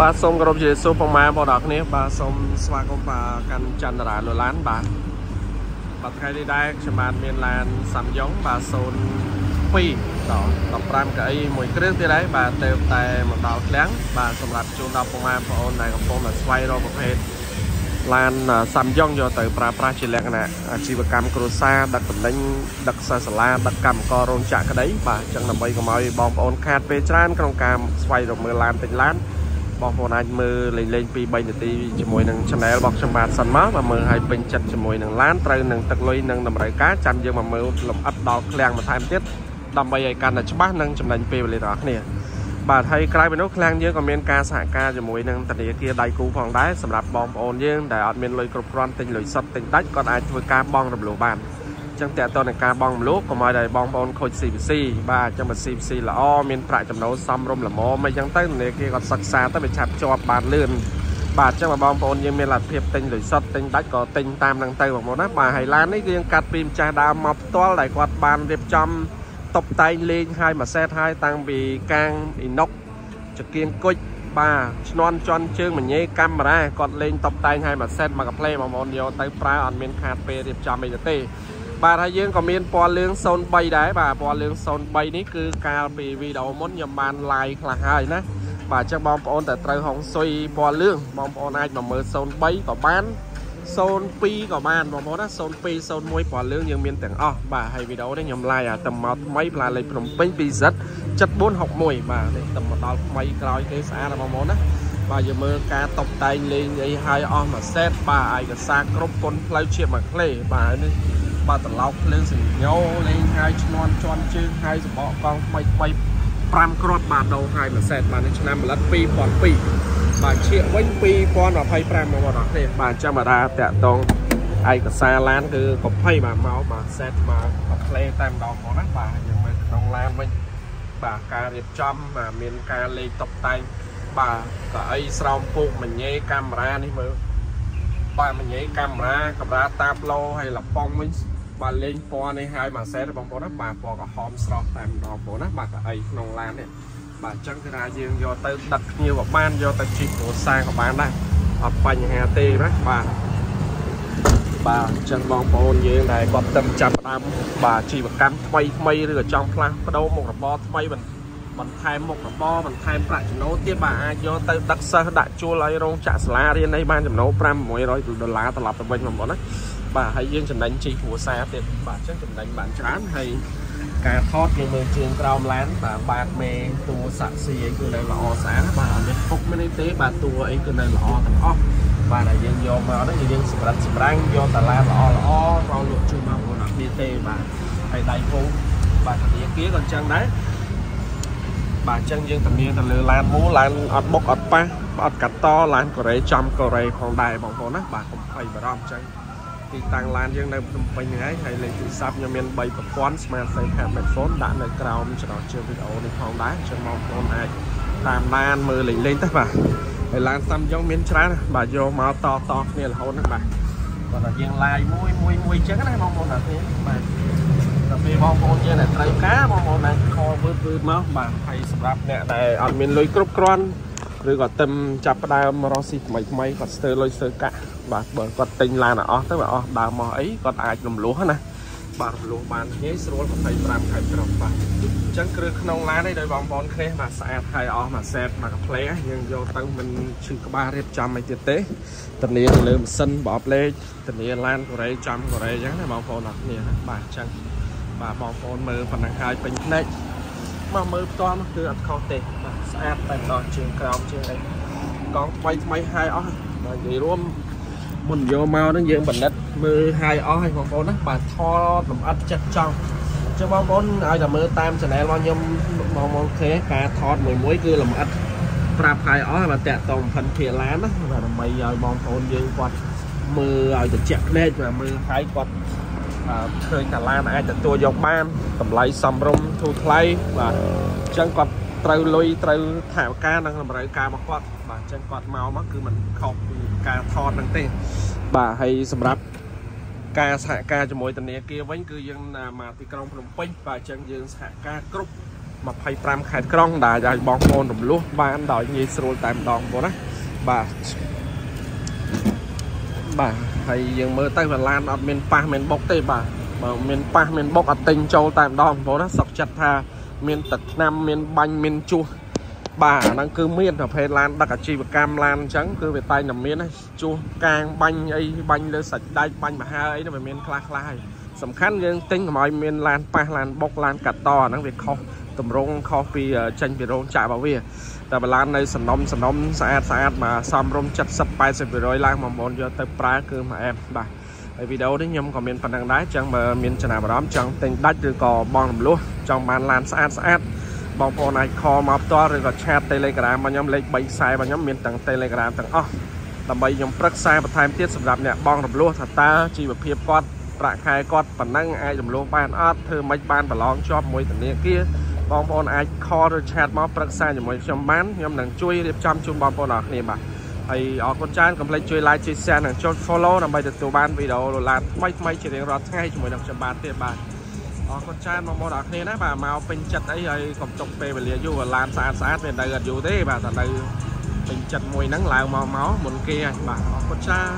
បាទសូមគោរពជម្រាបសួរពុកម៉ែបងប្អូនគ្នាបាទសូមស្វាគមន៍បាទកាន់ចន្ទរាលឡានបាទបាទថ្ងៃនេះដែរខ្ញុំបានមានឡានសាំយ៉ុងបាទ02ដល់15កៅអីមួយគ្រឿងទៀតហើយបាទទៅតែមកដល់ឃ្លាំងបាទសម្រាប់ជូនដល់ពុកម៉ែបងប្អូនដែលកំពុងតែស្វែងរកប្រភេទឡានសាំយ៉ុងយកទៅប្រើប្រាស់ជាលក្ខណៈអាជីវកម្មគ្រួសារដឹកតំណែងដឹកសាសាលាដឹកកម្មកររោងចក្រក្តីបាទអញ្ចឹងដើម្បីកុំឲ្យបងប្អូនខាតពេលច្រើនក្នុងការស្វែងរកមើលឡានទិញឡាន បងប្អូនអាចមើលលេងលេង2 3នាទីជាមួយនឹង channel របស់ខ្ញុំបាទសិនមកបាទមើលឲ្យពេញចិត្តជាមួយនឹងឡានត្រូវនឹងទឹកលុយនិងតម្រូវការចាំយើងមកមើលលម្អិតដល់ឃ្លាំងបន្ថែមទៀតដើម្បីឲ្យកាន់តែច្បាស់និងចំណេញពេលវេលារបស់គ្នាបាទហើយក្រៅពីនោះឃ្លាំងយើងក៏មានការសហការជាមួយនឹងធនាគារដៃគូផងដែរសម្រាប់បងប្អូនយើងដែលអត់មានលុយគ្រប់គ្រាន់ទិញលុយសុទ្ធទិញដាច់ក៏អាចធ្វើការបង់រំលោះបាន ចឹងតើតើនឹងការបង់មលូកកុំឲ្យតែបងប្អូនខូច CPC បាទចឹងបើ CPC ល្អមានប្រាក់ចំណូលសមរម្យល្មមអីចឹងទៅនាគេគាត់សិក្សាទៅវាឆាប់ជាប់បានលឿនបាទចឹងបងប្អូនយើងមានលទ្ធភាពទិញលុយសុទ្ធទិញដាច់ក៏ទិញតាមនឹងទៅបងប្អូនណាបាទហើយឡាននេះគឺយើងកាត់ពីម្ចាស់ដើមមកផ្ទាល់ដែលគាត់បានរៀបចំតុបតែងលេងហើយមួយសេតហើយតាំងពីកាងអ៊ីណុកចកៀងគុជបាទឆ្នន់ជន់ជើងមញេកាមេរ៉ាគាត់លេងតុបតែងឲ្យមួយសេតមកកាផ្លេបងប្អូនយកទៅប្រើអត់មានខាតពេលរៀបចំអីទេ បាទហើយយើងក៏មានពណ៌លឿង03ដែរបាទពណ៌លឿង03នេះគឺកាលពីវីដេអូមុនខ្ញុំបាន live ខ្លះហើយណាបាទអញ្ចឹងបងប្អូនតែត្រូវហុងស៊ុយពណ៌លឿងបងប្អូនអាចមកមើល03ក៏បាន02ក៏បានបងប្អូនណា02 01ពណ៌លឿងយើងមានទាំងអស់បាទហើយវីដេអូនេះខ្ញុំ live អាតែមកថ្មីផ្លាលេខភ្នំពេញ 2Z 7461បាទនេះតែមកដល់ថ្មីក្រោយគេស្អាតបងប្អូនណាបាទយើងមើលការតុបតែងលេងអីហើយអស់មួយសេតបាទឯកសារគ្រប់គុណផ្លូវជាតិមួយក្លេបាទនេះ បាទត្រឡោកភ្លើងសញ្ញោលេងហើយឈ្នន់ជន់ជើងហើយសបកកង់ថ្មីថ្មី5គ្រាប់បាទដោហើយមួយសេតបាទនេះឆ្នាំផលិត2002បាទឈៀកវិញ2025មកបងប្អូននេះបាទចាំបារាតាក់តងឯកសារឡានគឺ20បាទមកបាទសេតមកផ្លេតែម្ដងបងណាបាទយើងមើលក្នុងឡានវិញបាទការរៀបចំបាទមានការលេងតុបតែងបាទកៅអីស្រោមពូកមញ៉េកាមេរ៉ានេះមើល បាទមញ៉េកាមេរ៉ាកាមេរ៉ាតាប់ឡូហើយលប៉ុងវិញបាទលេងពណ៌នេះហើយមួយសេតបងប្អូនណាបាទពណ៌ក្រហមស្រស់តែម្ដងបងប្អូនណាបាទកៅអីក្នុងឡាននេះបាទអញ្ចឹងគឺថាយើងយកទៅដឹកភ្ញៀវក៏បានយកទៅជីកគ្រួសារក៏បានដែរអត់បញ្ហាទេណាបាទបាទអញ្ចឹងបងប្អូនយើងដែលគាត់ទៅចាប់ផ្ដើមបាទជីវកម្មថ្មីថ្មីឬក៏ចង់ផ្លាស់ប្ដូរមុខរបរថ្មីបន្បន្ថែមមុខរបរបន្ថែមប្រាក់ចំណូលទៀតបាទអាចយកទៅដឹកសិស្សដាក់ជួលឲ្យរោងចក្រសាលារៀនអីបានចំណូល5 600ដុល្លារត្រឡប់ទៅវិញបងប្អូនណាបាទហើយយើងចំណេញជីគ្រួសារទៀតបាទអញ្ចឹងចំណេញបានច្រើនហើយការថតយើងមើលជើងក្រោមឡានបាទបាតមេតួសាក់ស៊ីអីគឺនៅល្អស្អាតបាទអត់មានពុកមានទេបាទតួអីគឺនៅល្អទាំងអស់បាទហើយយើងយកមកនេះយើងសម្រាប់សម្រាំងយកតាឡានល្អល្អមកលក់ជូនបងប្អូនអត់មានទេបាទហើយដៃគោបាទធនាគារក៏អញ្ចឹងដែរ បាទអញ្ចឹងយើងធានាទៅលើឡានមូលឡានអត់បុកអត់ប៉ះអត់កាត់តឡានកូរ៉េចំកូរ៉េផងដែរបងប្អូនណាបាទកុំភ័យបារម្ភអញ្ចឹងទីតាំងឡានយើងនៅភ្នំពេញហ្នឹងហើយហើយលេខទូរស័ព្ទខ្ញុំមាន3ប្រព័ន្ធ Smart SIM card smartphone ដាក់នៅក្រោមចំណងជើងវីដេអូនេះផងដែរចឹងបងប្អូនអាចតាមឡានមើលលេងលេងទៅបាទហើយឡានសាំយ៉ុងមានច្រើនបាទយកមកតតគ្នារហូតហ្នឹងបាទគាត់ថាយើង live មួយមួយមួយចឹងណាបងប្អូនបាទបាទ តែពេលបងប្អូនយើងដែលត្រូវការបងប្អូនអាចខលវឺតវឺតមកបាទហើយសម្រាប់អ្នកដែលអត់មានលុយគ្រប់គ្រាន់ឬក៏ទឹមចាប់ផ្ដើមរកស៊ីថ្មីថ្មីគាត់ស្ទើរលុយស្ទើរកាក់បាទបើគាត់ទិញឡានអស់ទៅបើអស់ដើមមកអីគាត់អាចរំលោះណាបាទរំលោះបានងាយស្រួល25ខែក្រុមបាទអញ្ចឹងគ្រឿងក្នុងឡាននេះដោយបងប្អូនគ្នាបាទស្អាតហើយអស់មួយសេតមួយកាផ្លេយើងយកទៅមិនឈឺក្បាលរៀបចំអីទៀតទេធានាទៅលើម៉ាស៊ីនបបលេខធានាឡានកូរ៉េចំកូរ៉េអញ្ចឹងណាបងប្អូនអរគ្នាបាទអញ្ចឹង បាទបងប្អូនមើលប៉ុណ្ណឹងហើយពេញភ្នែកមកមើលផ្ទាល់គឺអត់ខុសទេបាទស្អាតតែម្ដងជើងក្រោមជើងអីកង់ថ្មីថ្មីហើយអស់បាទនិយាយរួមមុនយកមកហ្នឹងយើងបណ្ឌិតមើលហើយអស់ហើយបងប្អូនណាបាទថតលំអិតចិត្តចង់អញ្ចឹងបងប្អូនឲ្យតែមើលតាម channel របស់ខ្ញុំបងប្អូនឃើញការថតមួយមួយគឺលំអិតប្រាប់ហើយអស់បាទតាក់តងផិនភាឡានណាបាទដើម្បីឲ្យបងប្អូនយើងគាត់មើលឲ្យត្រជាក់ភ្នែកបាទមើលហើយគាត់ ឃើញតាឡានអាចទទួលយកបានតម្លៃសមរម្យធូរថ្លៃបាទអញ្ចឹងគាត់ត្រូវលុយត្រូវថវិកានិងតម្រូវការរបស់គាត់បាទអញ្ចឹងគាត់មកមកគឺมันខុសពីការថតហ្នឹងទេបាទហើយសម្រាប់ការសហការជាមួយធនាគារវិញគឺយើងមកទីក្រុងភ្នំពេញបាទអញ្ចឹងយើងសហការគ្រប់25ខេត្តក្រុងដែលឲ្យបងប្អូនរំលោះបានដោយងាយស្រួលតែម្ដងបងណាបាទ បាទហើយយើងមើលទៅវាឡានអត់មានប៉ះមានបុកទេបាទបើមានប៉ះមានបុកអត់ទិញចូលតែម្ដងបងណាសុកចិត្តថា មានទឹកថ្នាំមានបាញ់មានជួសបាទអាហ្នឹងគឺមានប្រភេទឡានដឹកអាជីវកម្មឡានអញ្ចឹងគឺវាតែងតែមានជួសកាងបាញ់អីបាញ់លើសាច់ដែកបាញ់មហាអីហ្នឹងវាមានខ្លះខ្លះហើយសំខាន់យើងទិញកុំឲ្យមានឡានប៉ះឡានបុកឡានកាត់តអាហ្នឹងវាខុស តម្រងខុសពីចេញពីរោងចក្ររបស់វាតែបឡាននៅសំណុំសំណុំស្អាតស្អាតមកសំរុំ70 80%ឡើងបងប្អូនយកទៅប្រើគឺមួយអែបបាទហើយវីដេអូនេះខ្ញុំក៏មានប៉ុណ្ណឹងដែរចឹងបើមានចំណាប់អារម្មណ៍ចង់ទិញដាច់ឬក៏បងរំលោះចង់បានឡានស្អាតស្អាតបងប្អូនអាច call មកផ្ទាល់ឬក៏ chat Telegram របស់ខ្ញុំលេខ3ខ្សែរបស់ខ្ញុំមានទាំង Telegram ទាំងអស់ដើម្បីខ្ញុំប្រឹក្សាបន្ថែមទៀតសម្រាប់អ្នកបងរំលោះថាតើជីវភាពគាត់ប្រាក់ខែគាត់ប៉ុណ្ណឹងអាចរំលោះបានអត់ធ្វើមិនបានប្រឡងជាប់មួយធនាគារ បងប្អូនអាច call ឬ chat មកប្រឹក្សាជាមួយខ្ញុំបានខ្ញុំនឹងជួយរៀបចំជូនបងប្អូនអរគ្នាបាទហើយអរគុណច្រើនកុំភ្លេចជួយ like ជួយ share និងចុច follow ដើម្បីទទួលបានវីដេអូលឡានថ្មីថ្មីជារៀងរាល់ថ្ងៃជាមួយនឹងខ្ញុំបាទទៀតបាទអរគុណច្រើនបងប្អូនអរគ្នាណាបាទមកពេញចិត្តអីហើយកុំទុកពេលវេលាយូរឡានស្អាតស្អាតវានៅអត់យូរទេបាទតែនៅពេញចិត្តមួយហ្នឹងឡើងមកមកមុនគេហើយបាទអរគុណច្រើន